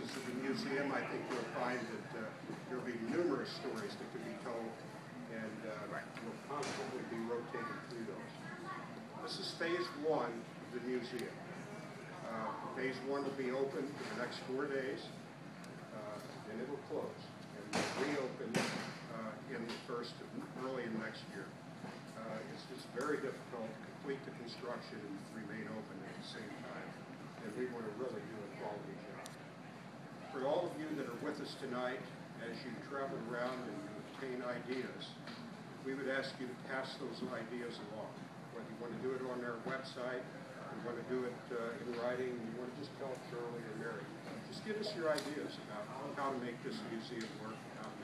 of the museum, I think you'll find that uh, there'll be numerous stories that can be told, and uh, we'll constantly be rotating through those. This is phase one of the museum. Uh, Phase one will be open for the next four days, uh, and it'll close. And we'll reopen uh, in the first, of early in next year. Uh, It's just very difficult to complete the construction and remain open at the same time, and we want to really do a quality job. For all of you that are with us tonight, as you travel around and you obtain ideas, we would ask you to pass those ideas along. Whether you want to do it on our website, you want to do it uh, in writing, you want to just tell Shirley or Mary, just give us your ideas about how to make this museum work, how to